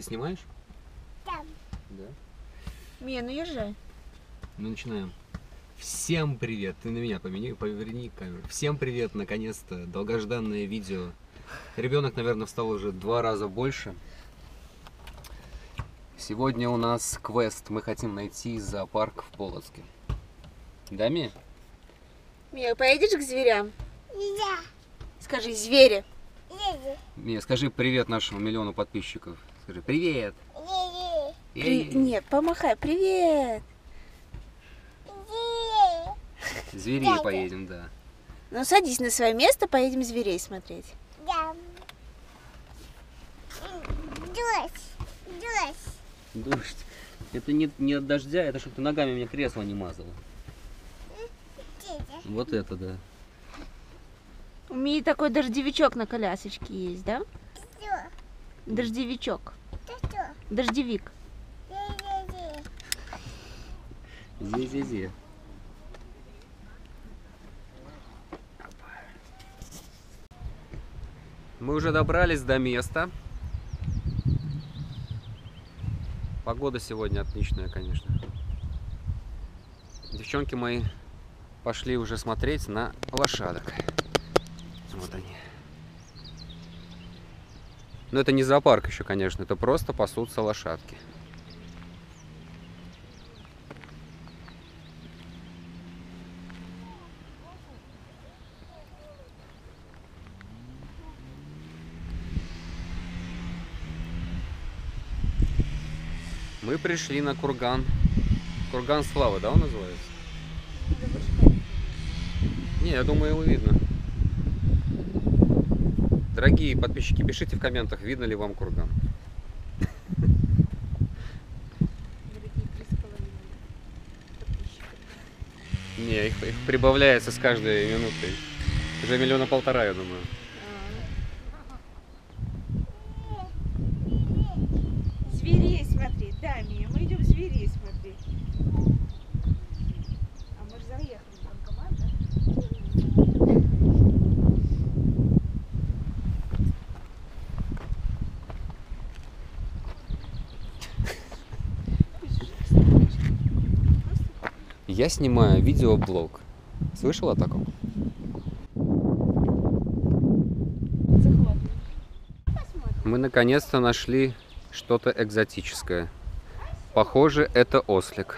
Ты снимаешь? Да. Да. Мия, ну езжай. Мы начинаем. Всем привет! Ты на меня помени, поверни камеру. Всем привет, наконец-то, долгожданное видео. Ребенок, наверное, встал уже два раза больше. Сегодня у нас квест. Мы хотим найти зоопарк в Полоцке. Да, Ми? Мия, поедешь к зверям? Да. Скажи, звери. Мия, скажи привет нашему миллиону подписчиков. Скажи привет. При- Нет, помахай, привет. Зверей Дядя. поедем, да. Ну садись на свое место, поедем зверей смотреть. Да. Дождь. Дождь. Дождь. Это не, не от дождя, это чтобы ты ногами мне кресло не мазала. Дядя. Вот это да. У Мии такой дождевичок на колясочке есть, да? Дождевичок. Дождевик. Зе-зе-зе. Мы уже добрались до места. Погода сегодня отличная, конечно. Девчонки мои пошли уже смотреть на лошадок. Вот они. Но это не зоопарк еще, конечно, это просто пасутся лошадки. Мы пришли на курган. Курган славы, да, он называется? Не, я думаю, его видно. Дорогие подписчики, пишите в комментах, видно ли вам курган. Не, их, их прибавляется с каждой минутой. Уже миллиона полтора, я думаю. Зверей смотреть, да, Мия, мы идем зверей смотреть. А мы же заехали в банкомат, да? Я снимаю видеоблог. Слышал о таком? Мы наконец-то нашли что-то экзотическое. Похоже, это ослик.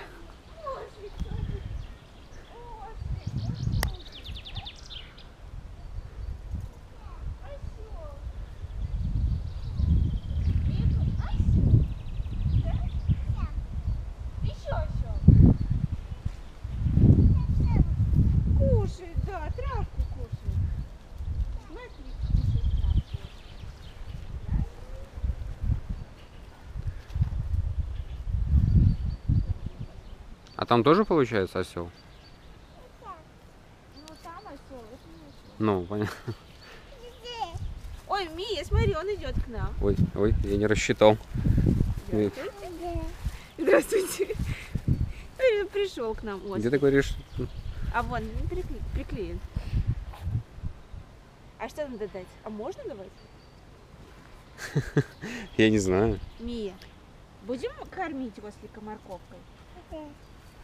Кушает, да, травку кушает. Смотри, кушает травку. А там тоже получается осел? Ну, там осел, это не осел. Ну, понятно. Ой, Мия, смотри, он идет к нам. Ой, ой, я не рассчитал. Здравствуйте. Здравствуйте. Пришел к нам. Где Ослик. ты говоришь? А вон, он прикли- приклеен. А что надо дать? А можно давать? Я не знаю. Мия, будем кормить ослика морковкой?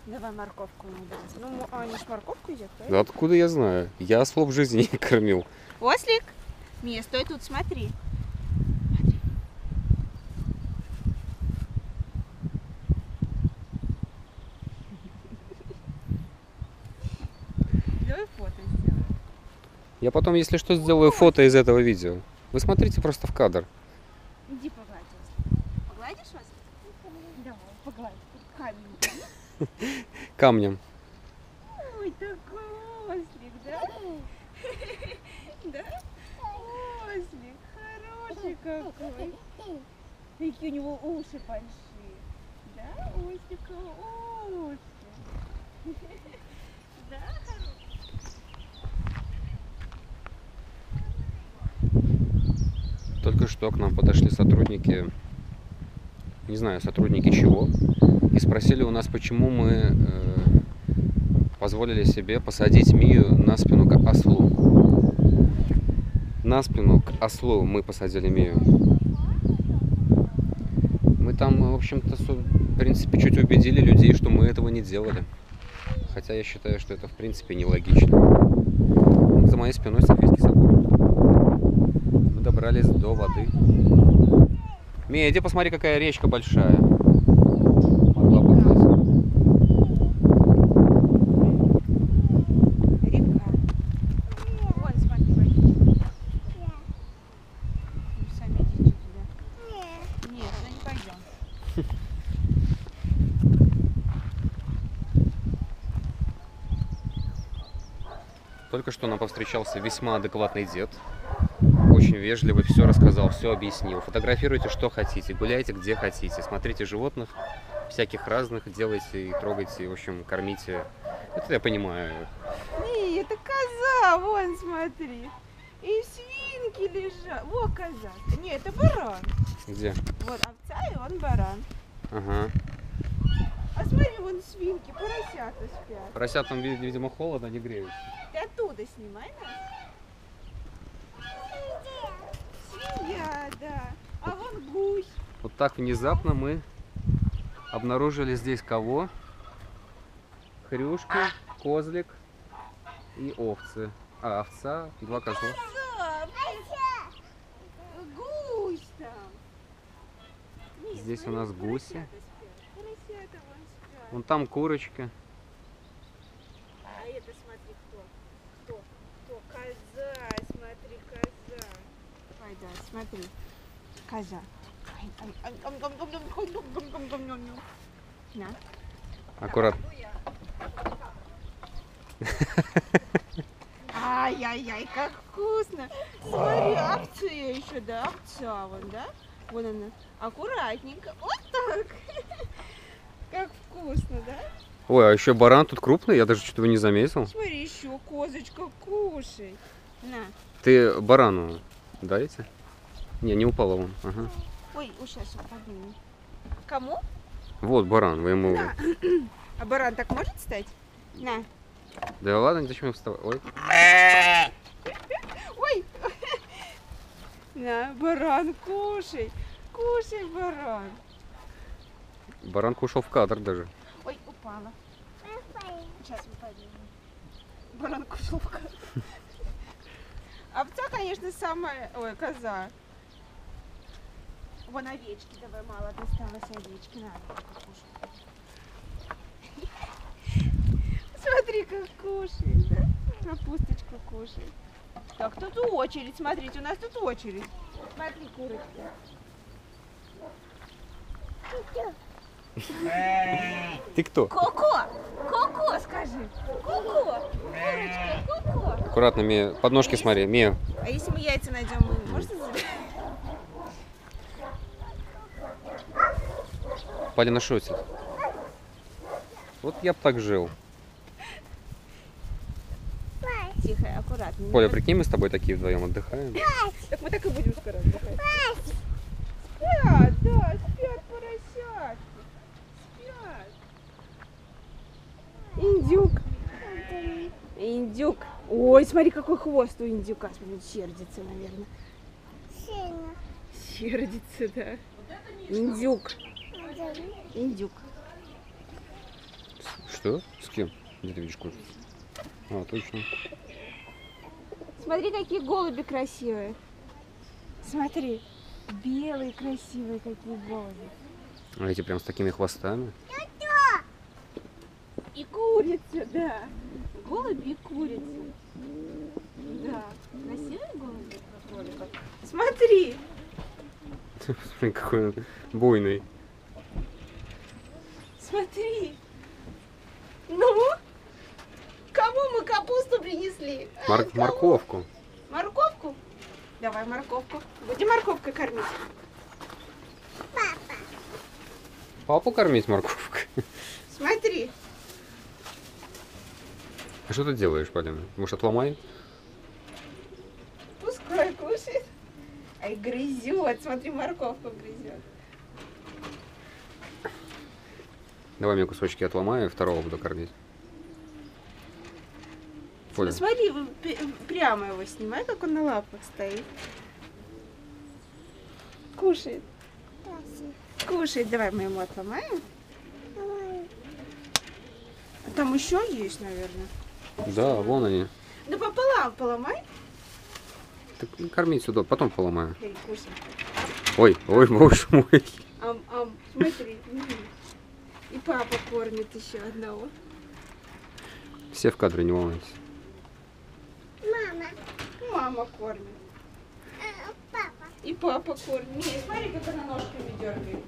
Давай морковку дать. Ну, а они ж морковку едят, Да откуда я знаю? Я ослов в жизни не кормил. Ослик? Мия, стой тут, смотри. Давай фото сделаем. Я потом, если что, сделаю фото из этого видео. Вы смотрите просто в кадр. Иди погладь. Погладишь ослика? Давай, погладь. Камень. Камнем. Ой, такой ослик, да? Да? Ослик, хороший какой. Какие у него уши большие. Да, ослика, уши. Да, хороший? Только что к нам подошли сотрудники, не знаю, сотрудники чего, и спросили у нас, почему мы э, позволили себе посадить Мию на спину к ослу. На спину к ослу мы посадили Мию. там, в общем-то, в принципе, чуть убедили людей, что мы этого не делали. Хотя я считаю, что это, в принципе, нелогично. За моей спиной Софийский собор. Мы добрались до воды. Мия, иди посмотри, какая речка большая. Могла бы быть. Река. Вон, смотри, водичка. Ну, сами идите туда. Нет, туда не пойдем. Только что нам повстречался весьма адекватный дед. Очень вежливо все рассказал, все объяснил. Фотографируйте, что хотите, гуляйте, где хотите. Смотрите животных, всяких разных, делайте и трогайте, в общем, кормите. Это я понимаю. Не, это коза, вон, смотри. И свинки лежат. Во, коза. Не, это баран. Где? Вот овца и он баран. Ага. А смотри, вон свинки, поросята спят. Поросятам, ви- видимо, холодно, не греются. Ты оттуда снимай нас. Свинья, да. А вон гусь. Вот так внезапно мы обнаружили здесь кого? Хрюшку, козлик и овцы. А, овца, два козла. Коза, гусь там. Здесь у нас гуси. Вон там курочка. А это смотри, кто? Кто? Кто? Коза, смотри, коза. Ай, да, смотри. Коза. На. Аккурат. Ай-яй-яй, как вкусно. Смотри, акция еще, да, Акция, вон, да? Вон она. Аккуратненько. Вот так. Вкусно, да? Ой, а еще баран тут крупный, я даже что-то не заметил. Смотри, еще козочка, кушай. На. Ты барану даете? Не, не упала вон. Ага. Ой, сейчас поднимем. Кому? Вот баран, вы ему... На. А баран так может стать? На. Да ладно, зачем вставать? Ой. Ой. На, баран, кушай. Кушай, баран. Баран кушал в кадр даже. Ой, упала. Сейчас мы поднимем. Баран кушал в кадр. Овца, конечно, самая... Ой, коза. Вон овечки, давай, мало досталось овечки. Надо покушать. Смотри, как кушает, да? Капусточку кушает. Так, тут очередь, смотрите, у нас тут очередь. Смотри, курочки. Ты кто? Коко! Коко, скажи! Коко! Курочка, коко! Аккуратно, Мия. Подножки смотри. Мия, А если мы яйца найдем, мы можно забрать? Полина шутит. Вот я бы так жил. Тихо, аккуратно. Поля, прикинь, мы с тобой такие вдвоем отдыхаем. Так мы так и будем скоро отдыхать. Спят, да, спят поросятки. Спят. Индюк. Индюк. Ой, смотри, какой хвост у индюка. Смотри, сердится, наверное. Сердится, да. Индюк. Индюк. Что? С кем? Где ты видишь кошку? А, точно. Смотри, какие голуби красивые. Смотри. Белые, красивые какие голуби. А эти прям с такими хвостами. И курица, да. Голуби и курица. Да. Красивые голуби. Смотри. Смотри, какой он буйный. Смотри. Ну? Кому мы капусту принесли? Мор- кому? морковку. Морковку? Давай морковку. Будем морковкой кормить. Папу кормить морковкой. Смотри. А что ты делаешь, Полина? Может, отломай? Пускай кушает. Ай, грызет. Смотри, морковку грызет. Давай мне кусочки отломаю, и второго буду кормить. Поля, Смотри, прямо его снимай, как он на лапах стоит. Кушает. Кушай, давай мы ему отломаем. А Там еще есть, наверное. Да, вон они. Да пополам поломай. Так кормить сюда, потом поломаю. Ой, ой, боже мой. Ам, ам, смотри. И папа кормит еще одного. Все в кадре, не волнуйтесь. Мама, Мама кормит. а, папа. И папа кормит. Не, смотри, как она ножками дергает.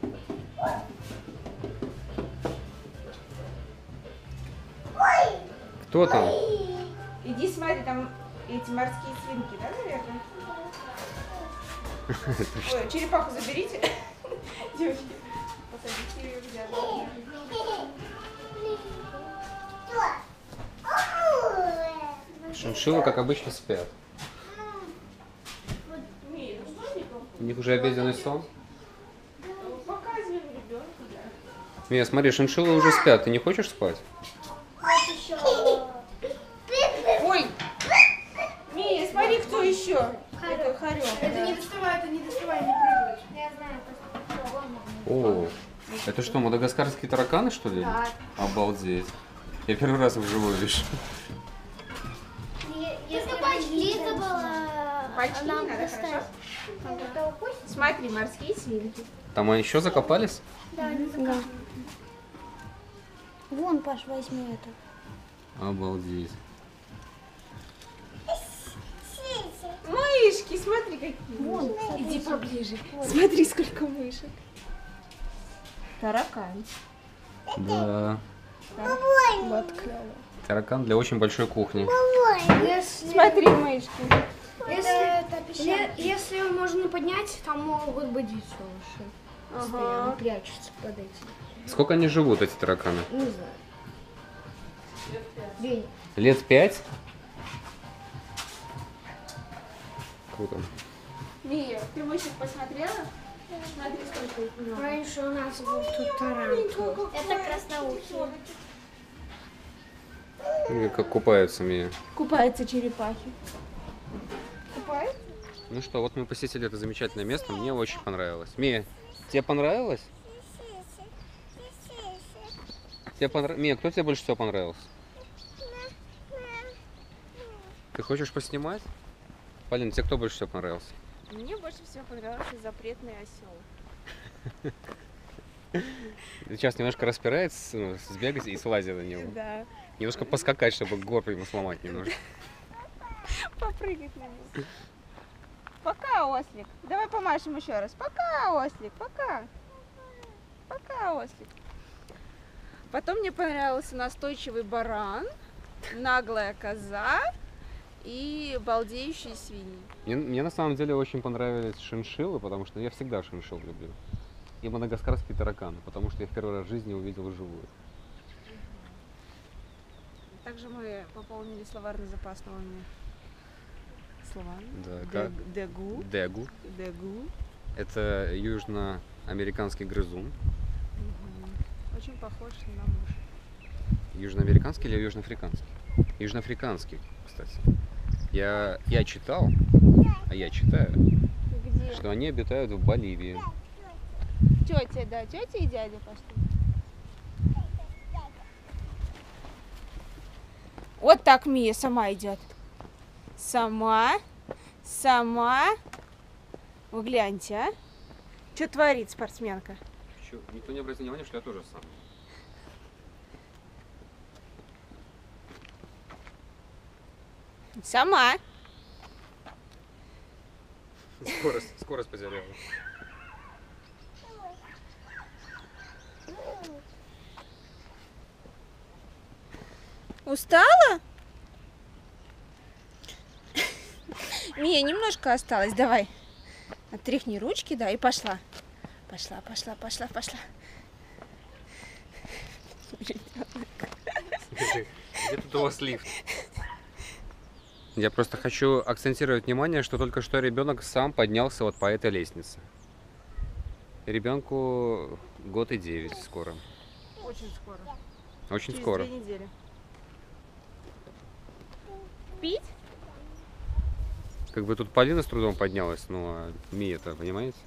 Кто там? Иди смотри, там эти морские свинки, да, наверное? Ой, черепаху заберите. Девочки, посадите ее. Шиншиллы, как обычно, спят. У них уже обеденный сон. Показываем ребенку, да. Мия, смотри, шиншиллы уже спят. Ты не хочешь спать? Ой! Мия, смотри, кто еще? Это хорек. Это не доставай, это не доставай, не прыгай. Я знаю, О, это что, мадагаскарские тараканы, что ли? Да. Обалдеть. Я первый раз их вживую вижу. Если пальчики было... Пальчики не надо, хорошо? Смотри, морские свинки. Там они еще закопались? Да. Вон, Паш, возьми это. Обалдеть. Мышки, смотри какие. Вон, Иди поближе. Смотри, сколько мышек. Таракан. Да. Вот клево. Таракан для очень большой кухни. Если, Смотри, мышки. если, если можно поднять, там могут быть детеныши. Постоянно прячутся под этим. Сколько они живут, эти тараканы? Не знаю. Лет пять? Круто. Мия, ты мышек посмотрела? Раньше у нас был тут тарантул. Это красноухий. Или как купаются, Мия. Купаются черепахи. Купаются? Ну что, вот мы посетили это замечательное место. Мне очень понравилось. Мия, тебе понравилось? Тебе понрав... Мия, кто тебе больше всего понравился? Ты хочешь поснимать? Полин, тебе кто больше всего понравился? Мне больше всего понравился запретный осел. Сейчас немножко распирается, ну, сбегать и слазить на него. Да. Немножко поскакать, чтобы горб ему сломать немножко. Попрыгать на него. Пока, ослик. Давай помашем еще раз. Пока, ослик, пока. Пока, ослик. Потом мне понравился настойчивый баран, наглая коза и балдеющие свиньи. Мне, мне на самом деле очень понравились шиншиллы, потому что я всегда шиншилл люблю. И мадагаскарские тараканы, потому что я в первый раз в жизни увидел вживую. Также мы пополнили словарный запас новыми словами. Да, как? Дегу, Дегу. дегу. Это южноамериканский грызун. Мгм. Очень похож на мышь. Южноамериканский или южноафриканский? Южноафриканский, кстати. Я, я читал, а я читаю, Где? что они обитают в Боливии. Тетя, да, тетя и дядя пошли. Вот так Мия сама идет. Сама, сама. Вы гляньте, а? Что творит спортсменка? Чё, Никто не обратил внимания, что я тоже сам. Сама. Скорость, скорость потеряла. Устала? Мия, немножко осталось. Давай. Отряхни ручки, да, и пошла. Пошла, пошла, пошла, пошла. Где тут у вас лифт? Я просто хочу акцентировать внимание, что только что ребенок сам поднялся вот по этой лестнице. Ребенку год и девять скоро. Очень скоро. Очень Через скоро. две недели. Пить? Как бы тут Полина с трудом поднялась, но Мия-то, понимаете?